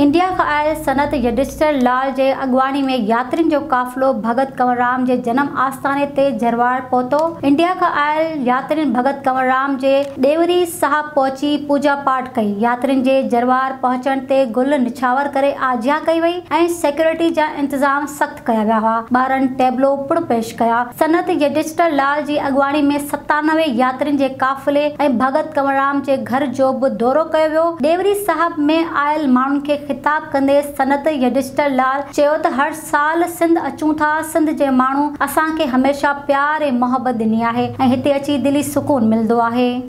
India खां आयल सनत युधिष्ठिर लाल जे अॻुवाणी में यात्रियुनि जो काफ़िलो भगत कंवरराम जे जनम आस्थाने ते झरवाड़ पहुतो। इंडिया खां आयल यात्रियुनि भगत कंवरराम जे ॾेवरी साहिब पहुची, पूजा पाठ कई। यात्रियुनि जे झरवाड़ पहुचण ते गुल निछावर करे आजिया कई ऐं सिक्योरिटी जा इंतज़ाम सख़्त कया विया हुआ। ॿारनि टेबलो पुड़ पेश कया। सनत युधिष्ठिर लाल जी अॻुवाणी में सतानवे यात्रियुनि जे काफ़िले ऐं भगत कंवरराम जे घर जो बि दौरो कयो वियो। ॾेवरी साहिब में आयल माण्हुनि खे ख़िताब कंदे सनत यडिस्टर लाल हर साल सिंध अचूं था सिंध जे माण्हू असांखे हमेशह प्यार ऐं मोहबत ॾिनी आहे ऐं हिते अची दिली सुकून मिलंदो आहे।